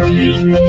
I'm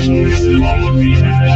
Cosmos,